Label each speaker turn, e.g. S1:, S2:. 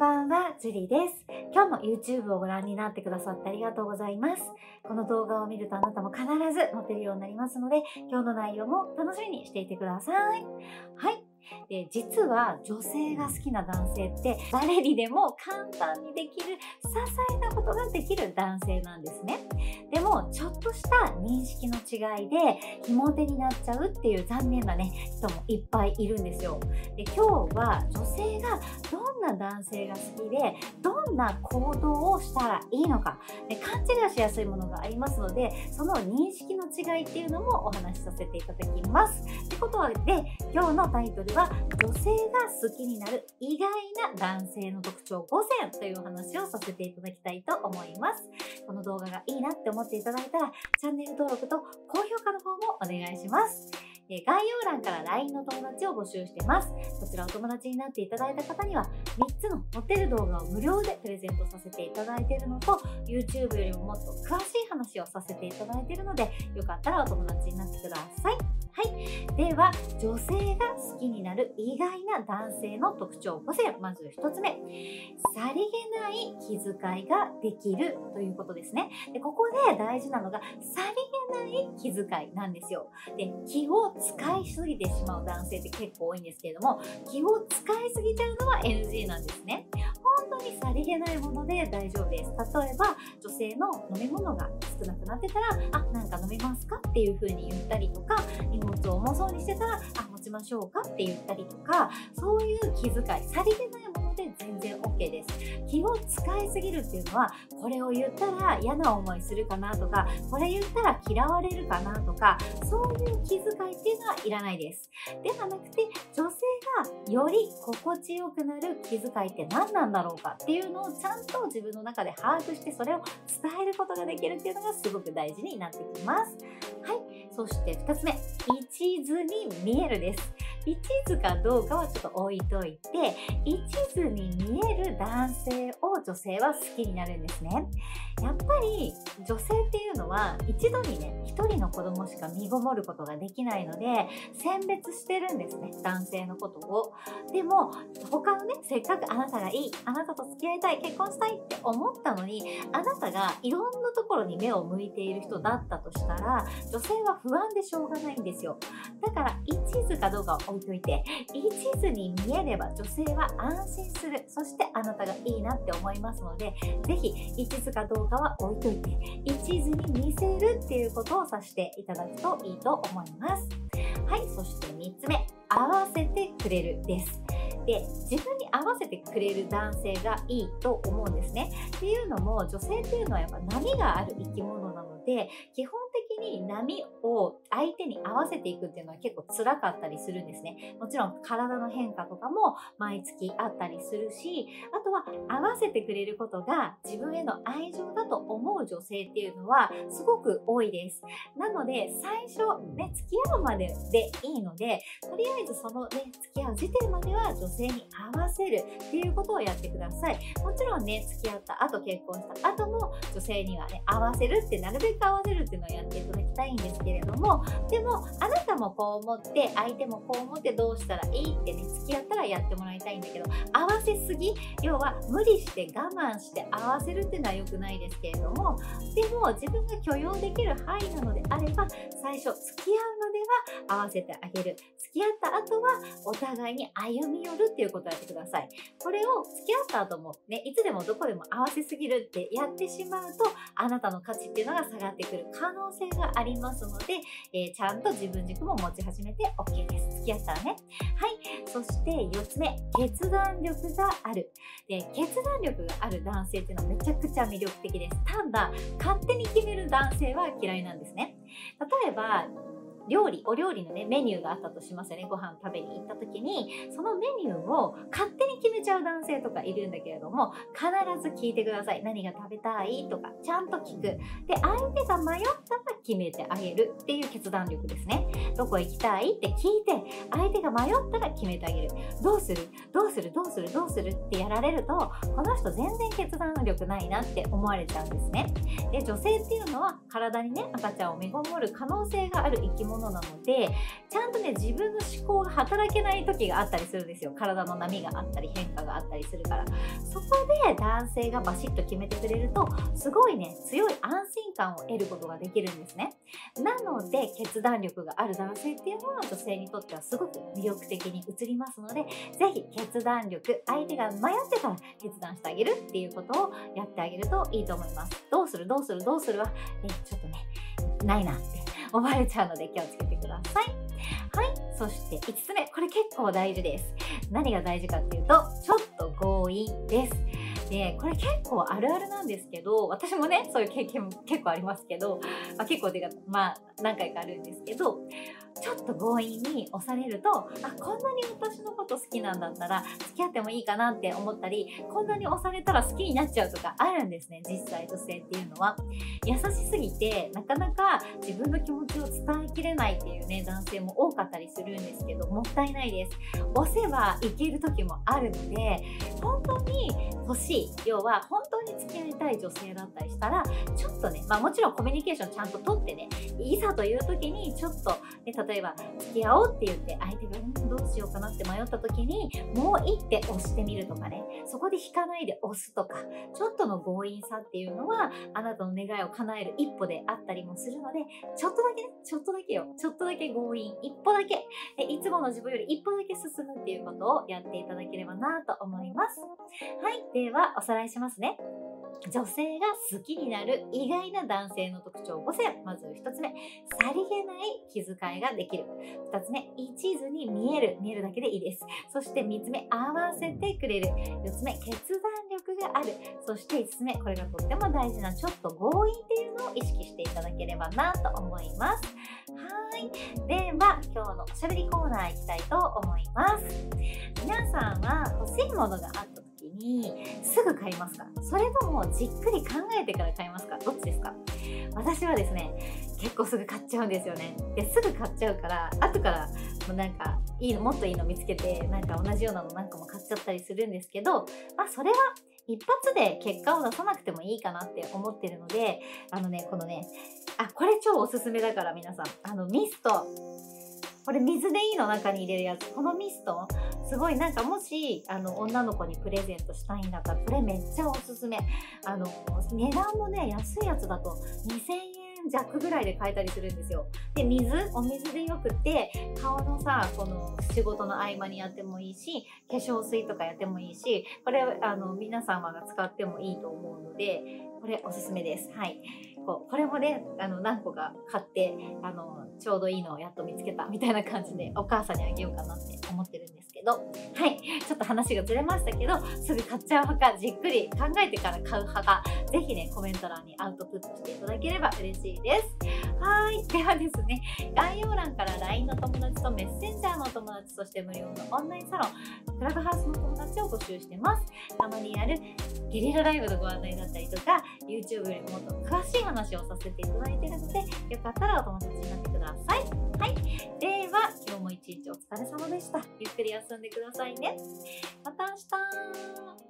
S1: ばんは、ジュリーです。今日も YouTube をご覧になってくださってありがとうございます。この動画を見るとあなたも必ずモテるようになりますので、今日の内容も楽しみにしていてください。はい。で実は女性が好きな男性って誰にでも簡単にできる些細なことができる男性なんですねでもちょっとした認識の違いでひも手になっちゃうっていう残念なね人もいっぱいいるんですよで今日は女性がどんな男性が好きでどんな行動をしたらいいのか勘違いしやすいものがありますのでその認識の違いっていうのもお話しさせていただきますってことで今日のタイトルは女性が好きになる意外な男性の特徴5選というお話をさせていただきたいと思います。この動画がいいなって思っていただいたらチャンネル登録と高評価の方もお願いします。概要欄から LINE の友達を募集してます。こちらお友達になっていただいた方には3つのモテる動画を無料でプレゼントさせていただいているのと YouTube よりももっと詳しい話をさせていただいているのでよかったらお友達になってください。はい。では、女性が好きになる意外な男性の特徴5選。まず1つ目。さりげない気遣いができるということですね。でここで大事なのが、さりげない気遣いなんですよ。で、気を使いすぎてしまう男性って結構多いんですけれども、気を使いすぎちゃうのは NG なんですね。にさりげないもので大丈夫です。例えば、女性の飲み物が少なくなってたら、あ、なんか飲みますかっていう風に言ったりとか、荷物を重そうにしてたら、あ、持ちましょうかって言ったりとか、そういう気遣い、さりげないもので全然 OK です。気を使いすぎるっていうのは、これを言ったら嫌な思いするかなとか、これ言ったら嫌われるかなとか、そういう気遣いっていうのはいらないです。ではなくて、女性がより心地よくなる気遣いって何なんだろうかっていうのをちゃんと自分の中で把握して、それを伝えることができるっていうのがすごく大事になってきます。はい。そして2つ目、一途に見えるです。一途かどうかはちょっと置いといて、一途に見える男性を女性は好きになるんですね。やっぱり女性っていうのは一度にね、一人の子供しか身ごもることができないので、選別してるんですね、男性のことを。でも、他のね、せっかくあなたがいい、あなたと付き合いたい、結婚したいって思ったのに、あなたがいろんなところに目を向いている人だったとしたら、女性は不安でしょうがないんですよ。だから、一途かどうかを置いといて、一途に見えれば女性は安心する。そしてあなたがいいなって思い思いますので、ぜひ一途かどうかは置いといて、一途に見せるっていうことをさせていただくといいと思います。はい、そして3つ目、合わせてくれるです。で自分に合わせてくれる男性がいいと思うんですね。っていうのも女性っていうのはやっぱ波がある生き物なので基本に波を相手に合わせていくっていうのは結構辛かったりするんですね。もちろん体の変化とかも毎月あったりするし、あとは合わせてくれることが自分への愛情だと思う女性っていうのはすごく多いです。なので最初ね、付き合うまででいいので、とりあえずそのね、付き合う時点までは女性に合わせるっていうことをやってください。もちろんね、付き合った後結婚した後も女性にはね、合わせるってなるべく合わせるっていうのをやっていただきたいんですけれどもでもあなたもこう思って相手もこう思ってどうしたらいいってね付き合ったらやってもらいたいんだけど合わせすぎ要は無理して我慢して合わせるっていうのは良くないですけれどもでも自分が許容できる範囲なのであれば最初付き合うは合わせてあげる付き合った後はお互いに歩み寄るっていうことをやってくださいこれを付き合った後もねいつでもどこでも合わせすぎるってやってしまうとあなたの価値っていうのが下がってくる可能性がありますので、えー、ちゃんと自分軸も持ち始めて OK です。付き合ったらね。はい。そして4つ目、決断力がある。で、決断力がある男性っていうのはめちゃくちゃ魅力的です。ただ、勝手に決める男性は嫌いなんですね。例えば、料理、お料理のね、メニューがあったとしますよね。ご飯食べに行った時に、そのメニューを勝手に決めちゃう男性とかいるんだけれども、必ず聞いてください。何が食べたいとか、ちゃんと聞く。で、相手が迷ったら決めてあげるっていう決断力ですね。どこ行きたいって聞いて、相手が迷ったら決めてあげる。どうする？どうする？どうする？どうするってやられると、この人全然決断力ないなって思われちゃうんですね。で、女性っていうのは体にね、赤ちゃんを身ごもる可能性がある生き物のなのでちゃんとね自分の思考が働けない時があったりするんですよ。体の波があったり変化があったりするから。そこで男性がバシッと決めてくれるとすごいね強い安心感を得ることができるんですね。なので決断力がある男性っていうのは女性にとってはすごく魅力的に映りますのでぜひ決断力相手が迷ってたら決断してあげるっていうことをやってあげるといいと思います。どうする？どうする？どうする？はえちょっとねないなって。思われちゃうので気をつけてください。はい。そして5つ目。これ結構大事です。何が大事かっていうとちょっと強引です。でこれ結構あるあるなんですけど私もねそういう経験も結構ありますけど、まあ、結構てかまあ何回かあるんですけどちょっと強引に押されるとあこんなに私のこと好きなんだったら付き合ってもいいかなって思ったりこんなに押されたら好きになっちゃうとかあるんですね実際女性っていうのは。優しすぎてなかなか自分の気持ちを伝えきれないっていうね男性も多かったりするんですけどもったいないです。押せばいける時もあるので本当に欲しい要は本当に付き合いたい女性だったりしたらちょっとねまあもちろんコミュニケーションちゃんと取ってねいざという時にちょっと、ね、例えば付き合おうって言って相手が、どうしようかなって迷った時にもういいって押してみるとかねそこで引かないで押すとかちょっとの強引さっていうのはあなたの願いを叶える一歩であったりもするのでちょっとだけねちょっとだけよ。ちょっとだけ強引。一歩だけ。いつもの自分より一歩だけ進むっていうことをやっていただければなと思います。はい。ではおさらいしますね。女性が好きになる意外な男性の特徴5選まず1つ目。さりげない気遣いができる。2つ目。一途に見える。見えるだけでいいです。そして3つ目。合わせてくれる。4つ目。決断力がある。そして5つ目。これがとっても大事なちょっと強引っていうのを意識していただければなと思います。はい。では今日のおしゃべりコーナーいきたいと思います。皆さんは欲しいものがあったにすぐ買いますか？それともじっくり考えてから買いますか？どっちですか？私はですね結構すぐ買っちゃうんですよね。ですぐ買っちゃうから後からもうなんかいいのもっといいの見つけてなんか同じようなのなんかも買っちゃったりするんですけどまあそれは一発で結果を出さなくてもいいかなって思ってるのであのねこのねあこれ超おすすめだから皆さんあのミストこれ水でいいの？中に入れるやつ。このミスト？すごい。なんかもしあの女の子にプレゼントしたいんだったらこれめっちゃおすすめ。あの値段もね安いやつだと2000円弱ぐらいで買えたりするんですよ。で水？お水でよくて顔のさこの仕事の合間にやってもいいし化粧水とかやってもいいしこれあの皆様が使ってもいいと思うのでこれおすすめです。はい。こうこれもねあの何個か買ってあのちょうどいいのをやっと見つけたみたいな感じでお母さんにあげようかなって思ってるんです。けど。はい。ちょっと話がずれましたけどすぐ買っちゃう派かじっくり考えてから買う派かぜひねコメント欄にアウトプットしていただければ嬉しいです。はい。ではですね概要欄から LINE の友達とメッセンジャーの友達そして無料のオンラインサロンクラブハウスの友達を募集してます。たまにやるゲリラライブのご案内だったりとか YouTube よりもっと詳しい話をさせていただいているのでよかったらお友達になってください。はい。では今日も一日お疲れ様でした。ゆっくり休んでくださいね。また明日。